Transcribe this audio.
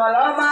Malama.